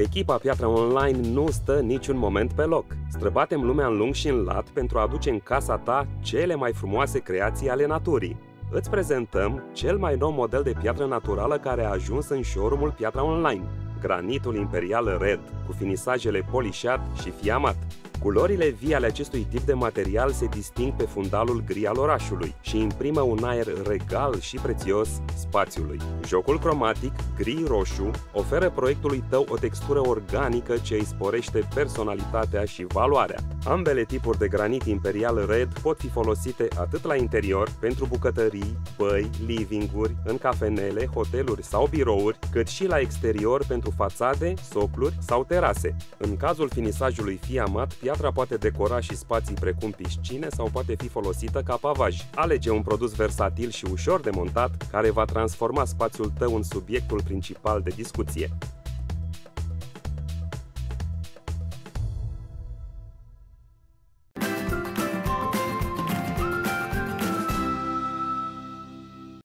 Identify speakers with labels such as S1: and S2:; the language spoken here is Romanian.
S1: Echipa Piatra Online nu stă niciun moment pe loc. Străbatem lumea în lung și în lat pentru a aduce în casa ta cele mai frumoase creații ale naturii. Îți prezentăm cel mai nou model de piatră naturală care a ajuns în showroom-ul Piatra Online. Granitul Imperial Red, cu finisajele polișat și fiamat. Culorile vii ale acestui tip de material se disting pe fundalul gri al orașului și imprimă un aer regal și prețios spațiului. Jocul cromatic gri-roșu oferă proiectului tău o textură organică ce îi sporește personalitatea și valoarea. Ambele tipuri de granit imperial red pot fi folosite atât la interior, pentru bucătării, băi, livinguri, în cafenele, hoteluri sau birouri, cât și la exterior pentru fațade, socluri sau terase. În cazul finisajului fiamat, Piatra poate decora și spații precum piscine sau poate fi folosită ca pavaj. Alege un produs versatil și ușor de montat care va transforma spațiul tău în subiectul principal de discuție.